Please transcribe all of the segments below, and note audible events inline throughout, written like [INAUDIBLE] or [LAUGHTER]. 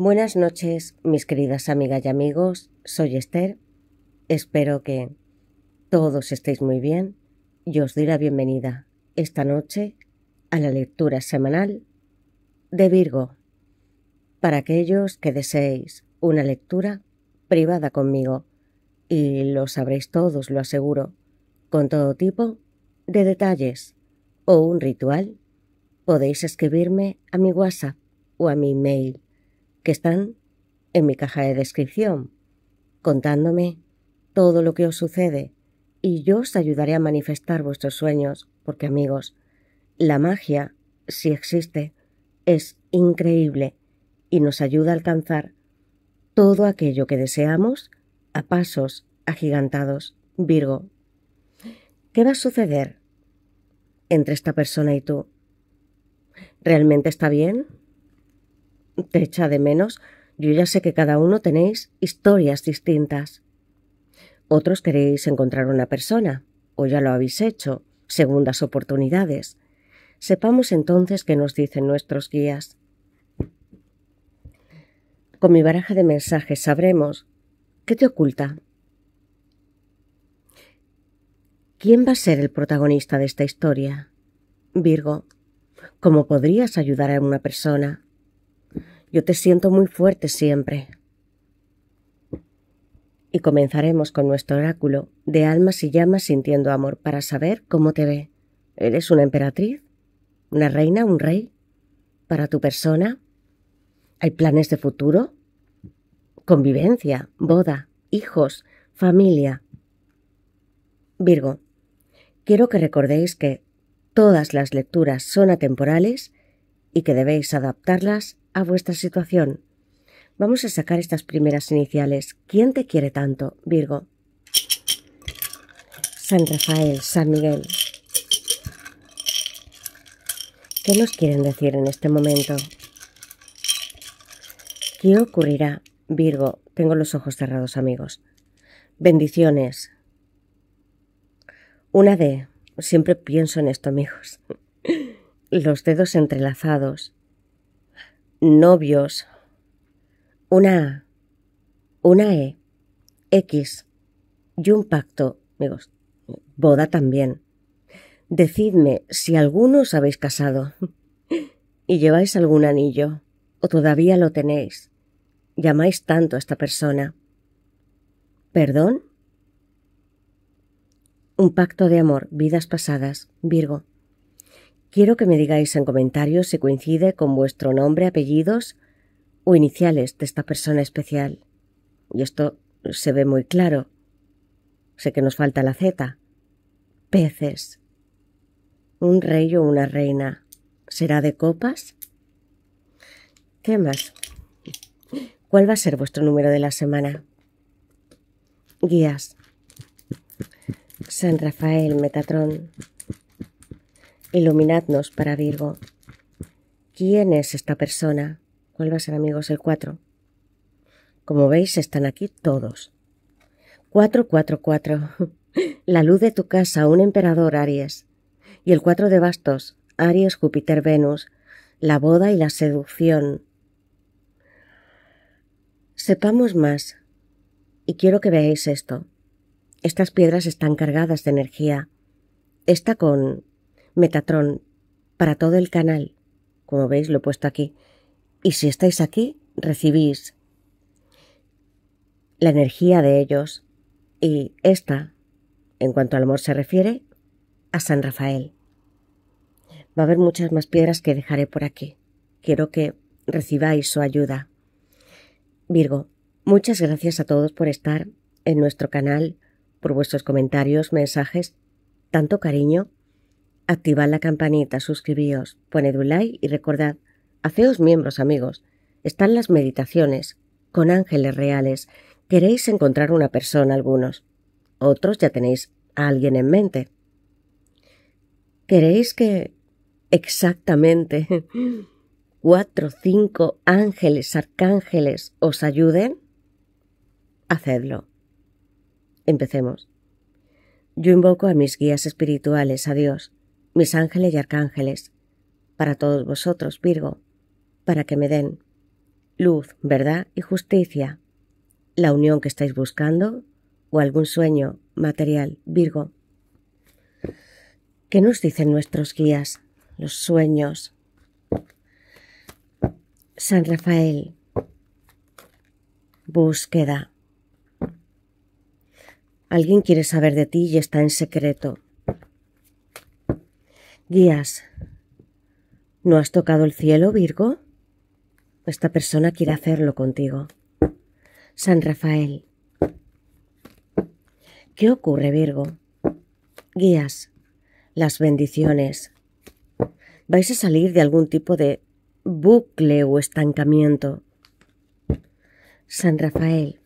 Buenas noches, mis queridas amigas y amigos. Soy Esther. Espero que todos estéis muy bien y os doy la bienvenida esta noche a la lectura semanal de Virgo. Para aquellos que deseéis una lectura privada conmigo, y lo sabréis todos, lo aseguro, con todo tipo de detalles o un ritual, podéis escribirme a mi WhatsApp o a mi email que están en mi caja de descripción, contándome todo lo que os sucede y yo os ayudaré a manifestar vuestros sueños, porque amigos, la magia, si existe, es increíble y nos ayuda a alcanzar todo aquello que deseamos a pasos agigantados. Virgo, ¿qué va a suceder entre esta persona y tú? ¿Realmente está bien? Te echa de menos, yo ya sé que cada uno tenéis historias distintas. Otros queréis encontrar una persona, o ya lo habéis hecho, segundas oportunidades. Sepamos entonces qué nos dicen nuestros guías. Con mi baraja de mensajes sabremos qué te oculta. ¿Quién va a ser el protagonista de esta historia? Virgo, ¿cómo podrías ayudar a una persona? Yo te siento muy fuerte siempre. Y comenzaremos con nuestro oráculo de almas y llamas sintiendo amor para saber cómo te ve. ¿Eres una emperatriz? ¿Una reina? ¿Un rey? ¿Para tu persona? ¿Hay planes de futuro? Convivencia, boda, hijos, familia. Virgo, quiero que recordéis que todas las lecturas son atemporales y que debéis adaptarlas a vuestra situación. Vamos a sacar estas primeras iniciales. ¿Quién te quiere tanto, Virgo? San Rafael, San Miguel. ¿Qué nos quieren decir en este momento? ¿Qué ocurrirá, Virgo? Tengo los ojos cerrados, amigos. Bendiciones. Una D. Siempre pienso en esto, amigos. [LAUGHS] Los dedos entrelazados novios, una A, una E, X y un pacto, amigos, boda también. Decidme si alguno os habéis casado y lleváis algún anillo o todavía lo tenéis. Llamáis tanto a esta persona. ¿Perdón? Un pacto de amor, vidas pasadas, Virgo. Quiero que me digáis en comentarios si coincide con vuestro nombre, apellidos o iniciales de esta persona especial. Y esto se ve muy claro. Sé que nos falta la Z. Peces. Un rey o una reina. ¿Será de copas? ¿Qué más? ¿Cuál va a ser vuestro número de la semana? Guías. San Rafael, Metatrón. Iluminadnos para Virgo. ¿Quién es esta persona? ¿Cuál va a ser, amigos, el 4? Como veis, están aquí todos. 444. [LAUGHS] La luz de tu casa, un emperador Aries. Y el 4 de bastos, Aries, Júpiter, Venus. La boda y la seducción. Sepamos más. Y quiero que veáis esto. Estas piedras están cargadas de energía. Esta con Metatron para todo el canal. Como veis, lo he puesto aquí. Y si estáis aquí, recibís la energía de ellos y esta, en cuanto al amor se refiere, a San Rafael. Va a haber muchas más piedras que dejaré por aquí. Quiero que recibáis su ayuda. Virgo, muchas gracias a todos por estar en nuestro canal, por vuestros comentarios, mensajes, tanto cariño Activad la campanita, suscribíos, poned un like y recordad, haceos miembros amigos. Están las meditaciones, con ángeles reales. Queréis encontrar una persona algunos. Otros ya tenéis a alguien en mente. ¿Queréis que exactamente [LAUGHS] cuatro, cinco ángeles, arcángeles os ayuden? Hacedlo. Empecemos. Yo invoco a mis guías espirituales, a Dios, mis ángeles y arcángeles, para todos vosotros, Virgo, para que me den luz, verdad y justicia, la unión que estáis buscando o algún sueño material, Virgo. ¿Qué nos dicen nuestros guías, los sueños? San Rafael, búsqueda. Alguien quiere saber de ti y está en secreto. Guías, ¿no has tocado el cielo, Virgo? Esta persona quiere hacerlo contigo. San Rafael. ¿Qué ocurre, Virgo? Guías, las bendiciones. Vais a salir de algún tipo de bucle o estancamiento. San Rafael.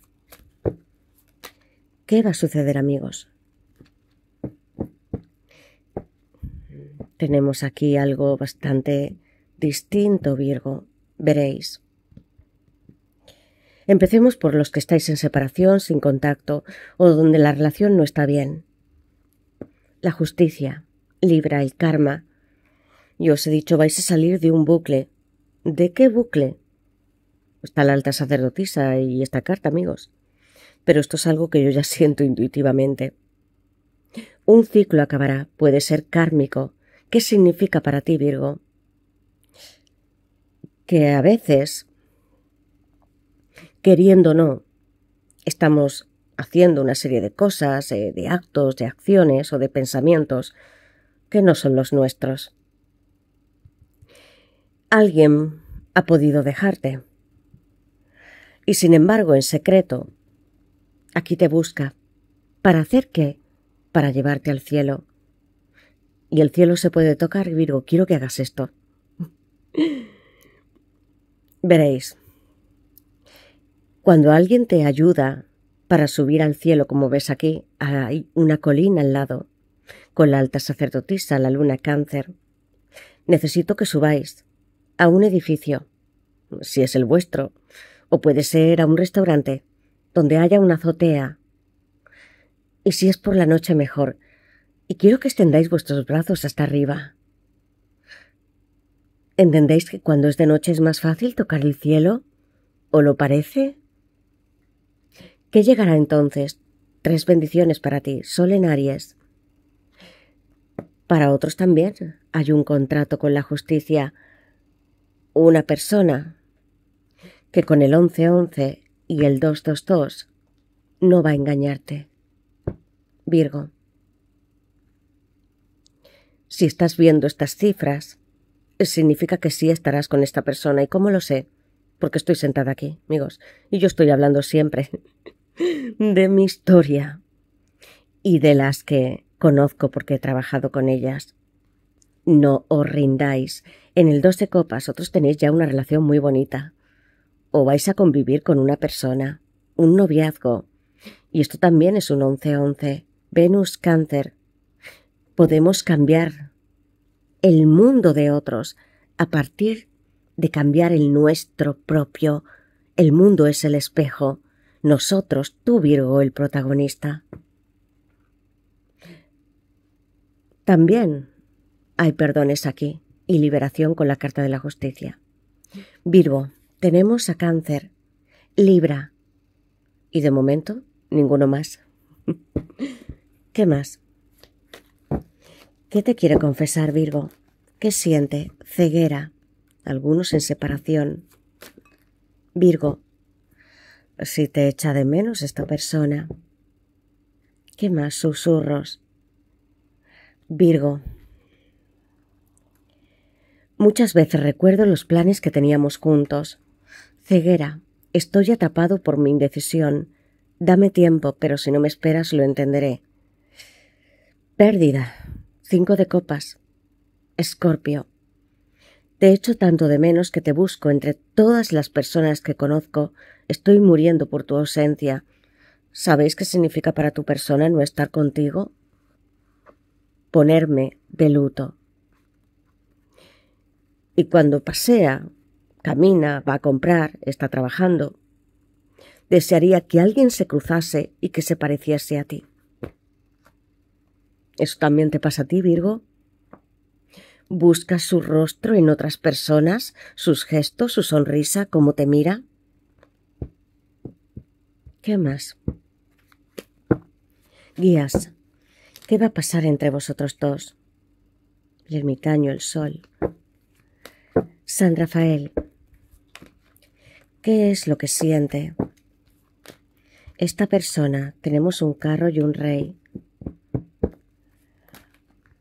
¿Qué va a suceder, amigos? Tenemos aquí algo bastante distinto, Virgo. Veréis. Empecemos por los que estáis en separación, sin contacto, o donde la relación no está bien. La justicia, Libra, el karma. Yo os he dicho, vais a salir de un bucle. ¿De qué bucle? Está la alta sacerdotisa y esta carta, amigos. Pero esto es algo que yo ya siento intuitivamente. Un ciclo acabará, puede ser kármico. ¿Qué significa para ti, Virgo? Que a veces, queriendo o no, estamos haciendo una serie de cosas, eh, de actos, de acciones o de pensamientos que no son los nuestros. Alguien ha podido dejarte y sin embargo, en secreto, aquí te busca. ¿Para hacer qué? Para llevarte al cielo. Y el cielo se puede tocar, Virgo, quiero que hagas esto. Veréis, cuando alguien te ayuda para subir al cielo, como ves aquí, hay una colina al lado, con la alta sacerdotisa, la luna cáncer. Necesito que subáis a un edificio, si es el vuestro, o puede ser a un restaurante, donde haya una azotea. Y si es por la noche mejor, y quiero que extendáis vuestros brazos hasta arriba. ¿Entendéis que cuando es de noche es más fácil tocar el cielo? ¿O lo parece? ¿Qué llegará entonces? Tres bendiciones para ti, Sol en Aries. Para otros también hay un contrato con la justicia. Una persona que con el 1111 y el 222 no va a engañarte. Virgo. Si estás viendo estas cifras, significa que sí estarás con esta persona. ¿Y cómo lo sé? Porque estoy sentada aquí, amigos, y yo estoy hablando siempre [LAUGHS] de mi historia y de las que conozco porque he trabajado con ellas. No os rindáis. En el dos de copas otros tenéis ya una relación muy bonita o vais a convivir con una persona, un noviazgo. Y esto también es un 11-11. Venus Cáncer. Podemos cambiar el mundo de otros a partir de cambiar el nuestro propio. El mundo es el espejo. Nosotros, tú Virgo, el protagonista. También hay perdones aquí y liberación con la carta de la justicia. Virgo, tenemos a cáncer, Libra. Y de momento, ninguno más. [LAUGHS] ¿Qué más? ¿Qué te quiere confesar, Virgo? ¿Qué siente? Ceguera. Algunos en separación. Virgo. Si te echa de menos esta persona. ¿Qué más? Susurros. Virgo. Muchas veces recuerdo los planes que teníamos juntos. Ceguera. Estoy atrapado por mi indecisión. Dame tiempo, pero si no me esperas lo entenderé. Pérdida. Cinco de copas. Escorpio. Te echo tanto de menos que te busco entre todas las personas que conozco. Estoy muriendo por tu ausencia. ¿Sabéis qué significa para tu persona no estar contigo? Ponerme de luto. Y cuando pasea camina, va a comprar, está trabajando. Desearía que alguien se cruzase y que se pareciese a ti. ¿Eso también te pasa a ti, Virgo? ¿Buscas su rostro en otras personas, sus gestos, su sonrisa, cómo te mira? ¿Qué más? Guías, ¿qué va a pasar entre vosotros dos? El ermitaño, el sol. San Rafael, ¿qué es lo que siente? Esta persona, tenemos un carro y un rey.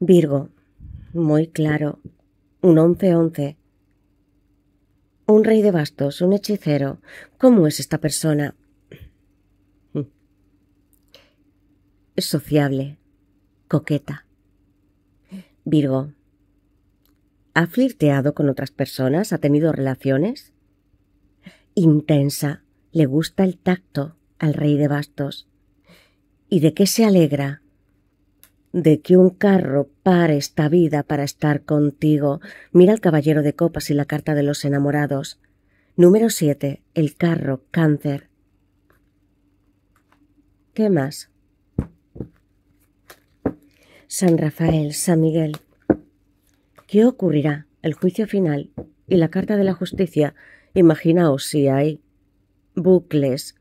Virgo, muy claro, un once once. Un rey de bastos, un hechicero. ¿Cómo es esta persona? Sociable, coqueta. Virgo, ¿ha flirteado con otras personas? ¿Ha tenido relaciones? Intensa, le gusta el tacto al rey de bastos. ¿Y de qué se alegra? De que un carro pare esta vida para estar contigo. Mira el caballero de copas y la carta de los enamorados. Número 7. El carro, cáncer. ¿Qué más? San Rafael, San Miguel. ¿Qué ocurrirá? El juicio final y la carta de la justicia. Imaginaos si hay bucles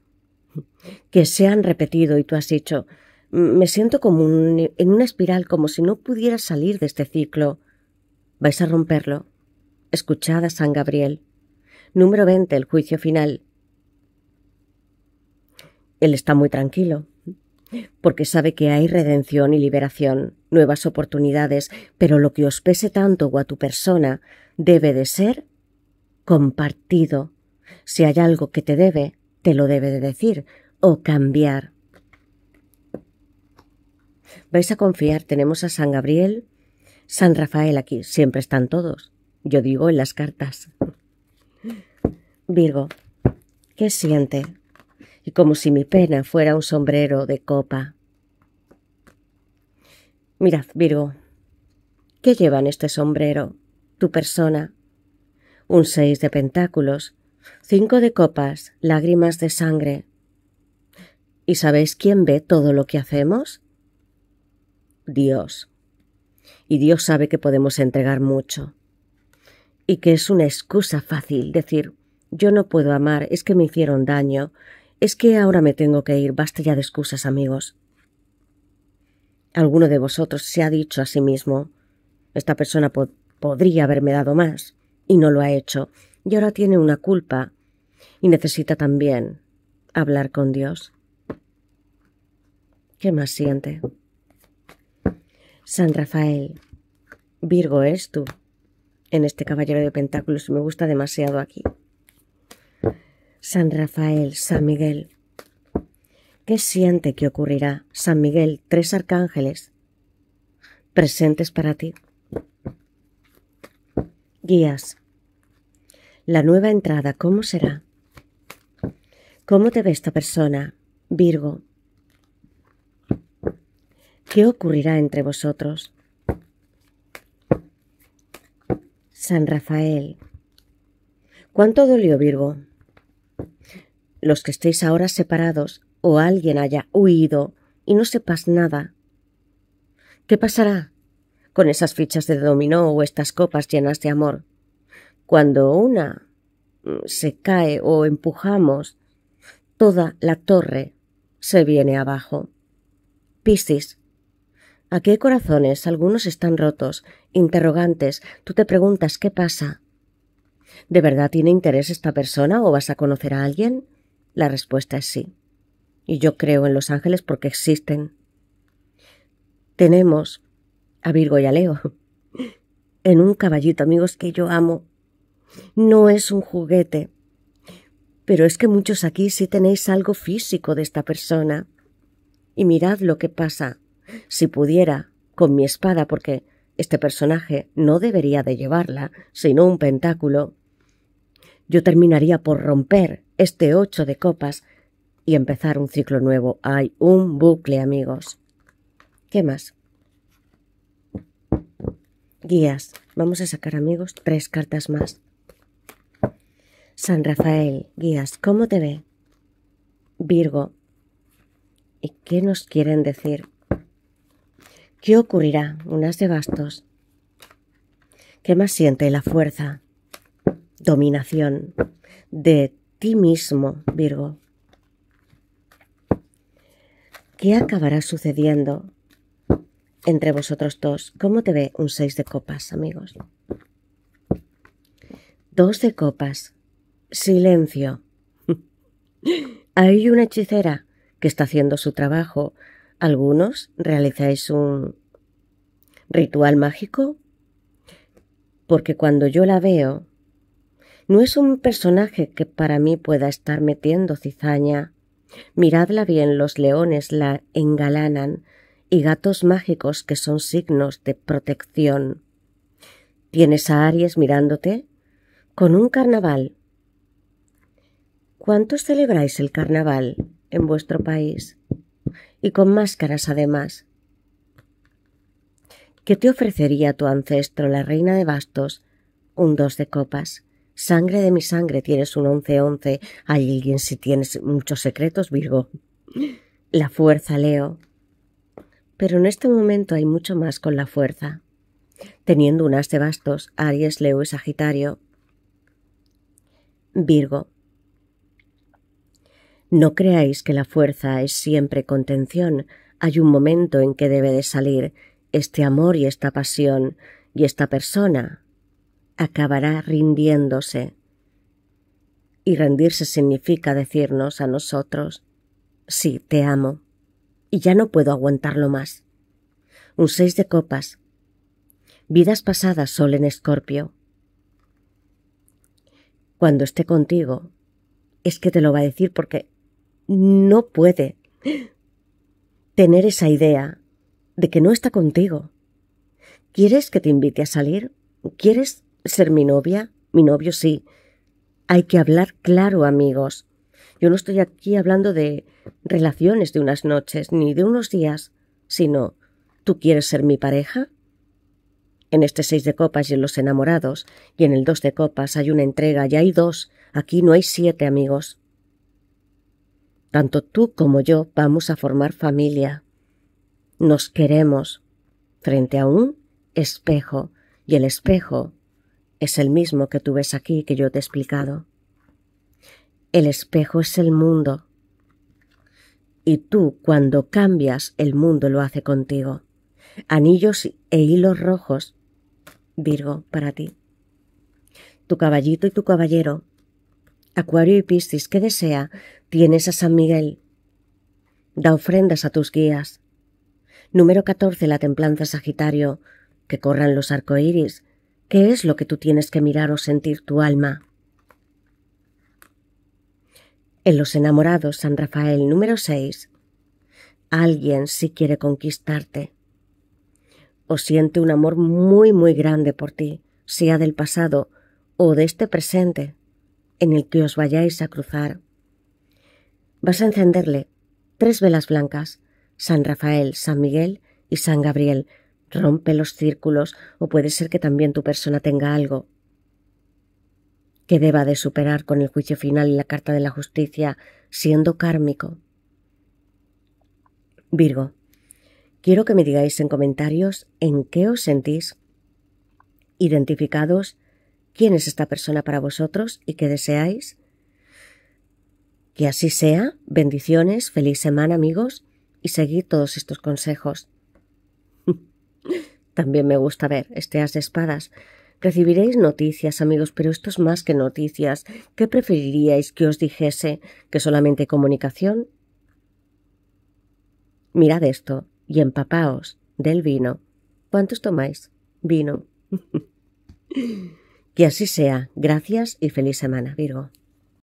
que se han repetido y tú has dicho me siento como en una espiral, como si no pudiera salir de este ciclo. Vais a romperlo. Escuchad a San Gabriel. Número 20, el juicio final. Él está muy tranquilo, porque sabe que hay redención y liberación, nuevas oportunidades, pero lo que os pese tanto o a tu persona debe de ser compartido. Si hay algo que te debe, te lo debe de decir o cambiar. Vais a confiar, tenemos a San Gabriel, San Rafael aquí, siempre están todos. Yo digo en las cartas. Virgo, ¿qué siente? Y como si mi pena fuera un sombrero de copa. Mirad, Virgo, ¿qué lleva en este sombrero? Tu persona. Un seis de pentáculos, cinco de copas, lágrimas de sangre. ¿Y sabéis quién ve todo lo que hacemos? Dios. Y Dios sabe que podemos entregar mucho. Y que es una excusa fácil decir yo no puedo amar, es que me hicieron daño, es que ahora me tengo que ir, basta ya de excusas, amigos. Alguno de vosotros se ha dicho a sí mismo esta persona podría haberme dado más, y no lo ha hecho, y ahora tiene una culpa, y necesita también hablar con Dios. ¿Qué más siente? San Rafael. Virgo es tú. En este caballero de pentáculos me gusta demasiado aquí. San Rafael, San Miguel. ¿Qué siente que ocurrirá? San Miguel, tres arcángeles presentes para ti. Guías. La nueva entrada, ¿cómo será? ¿Cómo te ve esta persona? Virgo. ¿Qué ocurrirá entre vosotros? San Rafael. ¿Cuánto dolió Virgo? Los que estéis ahora separados o alguien haya huido y no sepas nada. ¿Qué pasará con esas fichas de dominó o estas copas llenas de amor? Cuando una se cae o empujamos, toda la torre se viene abajo. Piscis, ¿A qué corazones? Algunos están rotos, interrogantes. Tú te preguntas qué pasa. ¿De verdad tiene interés esta persona o vas a conocer a alguien? La respuesta es sí. Y yo creo en los ángeles porque existen. Tenemos a Virgo y a Leo [LAUGHS] en un caballito, amigos, que yo amo. No es un juguete. Pero es que muchos aquí sí tenéis algo físico de esta persona. Y mirad lo que pasa si pudiera, con mi espada, porque este personaje no debería de llevarla, sino un pentáculo, yo terminaría por romper este ocho de copas y empezar un ciclo nuevo. Hay un bucle, amigos. ¿Qué más? Guías. Vamos a sacar, amigos, tres cartas más. San Rafael, guías, ¿cómo te ve? Virgo. ¿Y qué nos quieren decir? ¿Qué ocurrirá? Unas de bastos. ¿Qué más siente la fuerza? Dominación de ti mismo, Virgo. ¿Qué acabará sucediendo entre vosotros dos? ¿Cómo te ve un seis de copas, amigos? Dos de copas. Silencio. [LAUGHS] Hay una hechicera que está haciendo su trabajo. Algunos realizáis un ritual mágico porque cuando yo la veo no es un personaje que para mí pueda estar metiendo cizaña. Miradla bien, los leones la engalanan y gatos mágicos que son signos de protección. ¿Tienes a Aries mirándote? Con un carnaval. ¿Cuántos celebráis el carnaval en vuestro país? Y con máscaras además. ¿Qué te ofrecería tu ancestro, la reina de bastos? Un dos de copas. Sangre de mi sangre, tienes un once once. Hay alguien si tienes muchos secretos, Virgo. La fuerza, Leo. Pero en este momento hay mucho más con la fuerza. Teniendo un as de bastos, Aries, Leo y Sagitario, Virgo. No creáis que la fuerza es siempre contención. Hay un momento en que debe de salir este amor y esta pasión, y esta persona acabará rindiéndose. Y rendirse significa decirnos a nosotros, sí, te amo, y ya no puedo aguantarlo más. Un seis de copas. Vidas pasadas, sol en escorpio. Cuando esté contigo, es que te lo va a decir porque no puede tener esa idea de que no está contigo. ¿Quieres que te invite a salir? ¿Quieres ser mi novia? Mi novio sí. Hay que hablar claro, amigos. Yo no estoy aquí hablando de relaciones de unas noches ni de unos días, sino ¿tú quieres ser mi pareja? En este seis de copas y en los enamorados, y en el dos de copas hay una entrega, y hay dos, aquí no hay siete amigos. Tanto tú como yo vamos a formar familia. Nos queremos frente a un espejo y el espejo es el mismo que tú ves aquí que yo te he explicado. El espejo es el mundo. Y tú cuando cambias el mundo lo hace contigo. Anillos e hilos rojos, Virgo, para ti. Tu caballito y tu caballero Acuario y Piscis, ¿qué desea? Tienes a San Miguel. Da ofrendas a tus guías. Número 14, la templanza Sagitario. Que corran los arcoíris. ¿Qué es lo que tú tienes que mirar o sentir tu alma? En los enamorados, San Rafael, número 6. Alguien sí quiere conquistarte. O siente un amor muy, muy grande por ti, sea del pasado o de este presente en el que os vayáis a cruzar. Vas a encenderle tres velas blancas, San Rafael, San Miguel y San Gabriel. Rompe los círculos o puede ser que también tu persona tenga algo que deba de superar con el juicio final la carta de la justicia, siendo kármico. Virgo, quiero que me digáis en comentarios en qué os sentís identificados quién es esta persona para vosotros y qué deseáis. Que así sea, bendiciones, feliz semana amigos y seguid todos estos consejos. [LAUGHS] También me gusta ver este as de espadas. Recibiréis noticias, amigos, pero esto es más que noticias. ¿Qué preferiríais que os dijese? ¿Que solamente comunicación? Mirad esto y empapaos del vino. ¿Cuántos tomáis? Vino. [LAUGHS] Que así sea. Gracias y feliz semana, Virgo.